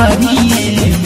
خبير